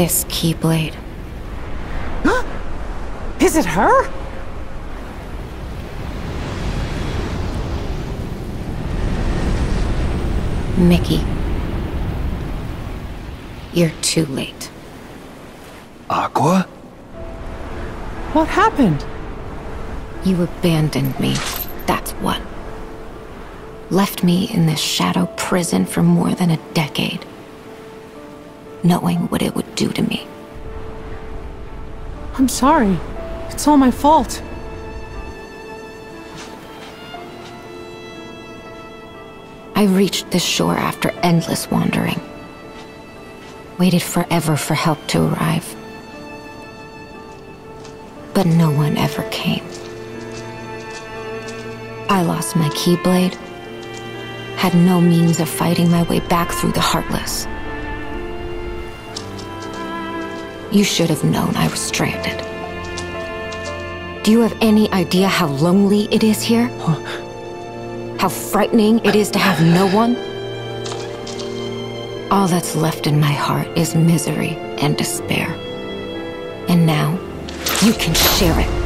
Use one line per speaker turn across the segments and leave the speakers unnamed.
this Keyblade. Huh?
Is it her?
Mickey. You're too late.
Aqua?
What happened?
You abandoned me, that's what. Left me in this shadow prison for more than a decade. Knowing what it would do to me.
I'm sorry. It's all my fault.
I reached this shore after endless wandering. Waited forever for help to arrive. But no one ever came. I lost my Keyblade. Had no means of fighting my way back through the Heartless. You should have known I was stranded. Do you have any idea how lonely it is here? How frightening it is to have no one? All that's left in my heart is misery and despair. And now, you can share it.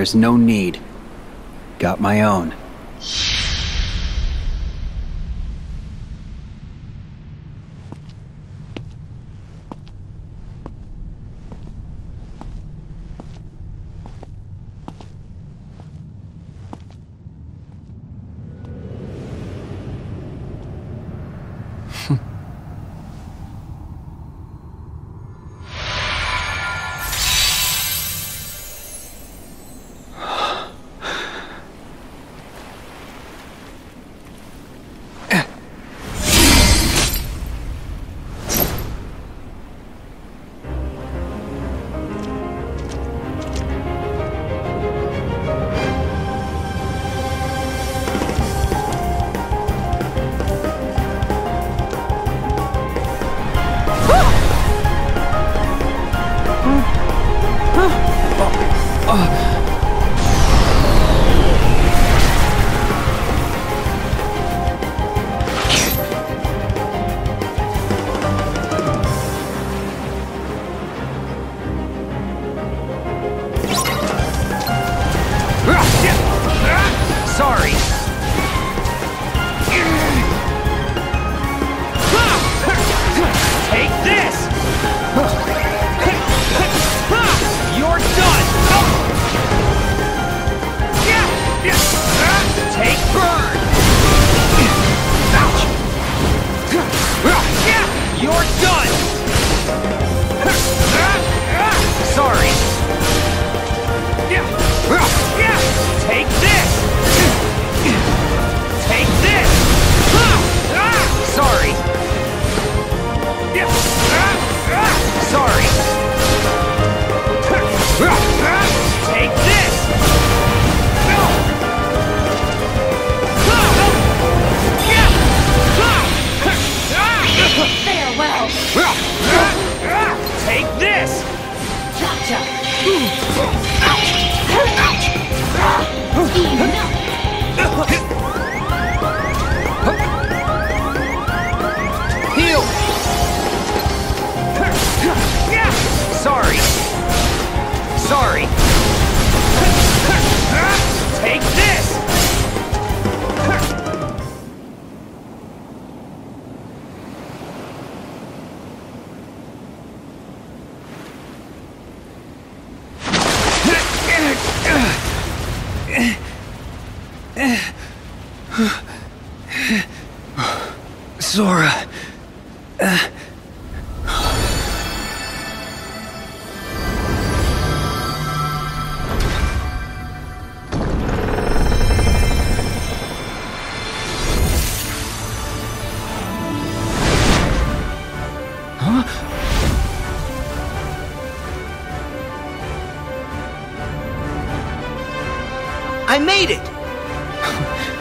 There's no need. Got my own. Sora. Uh.
I made it!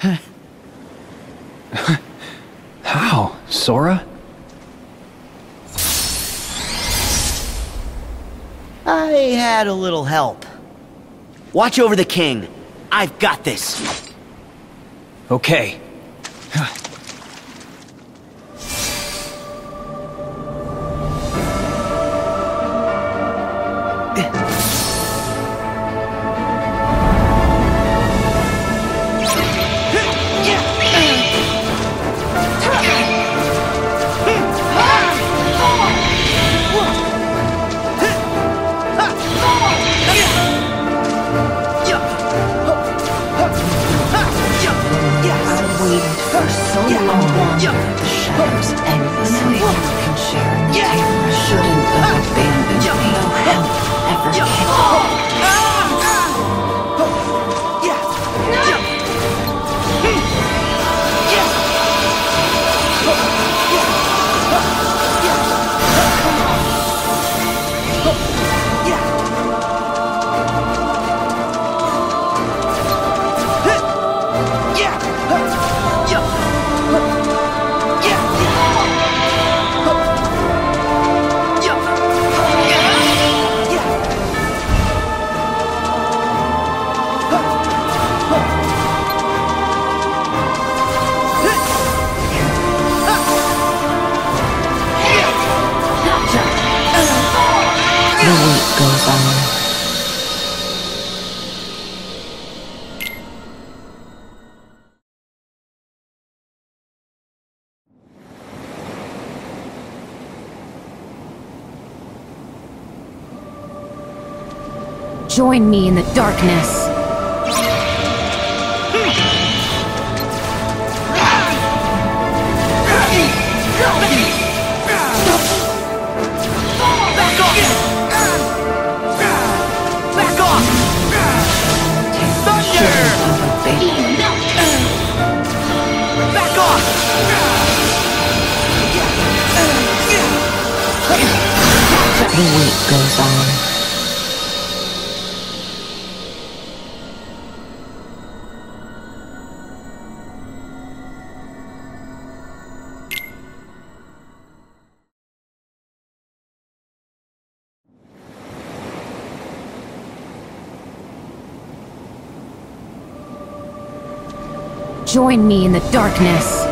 How? Sora?
I had a little help. Watch over the king. I've got this.
Okay.
Join me in the darkness.
Back off! Back off!
The wait goes on. Join me in the darkness.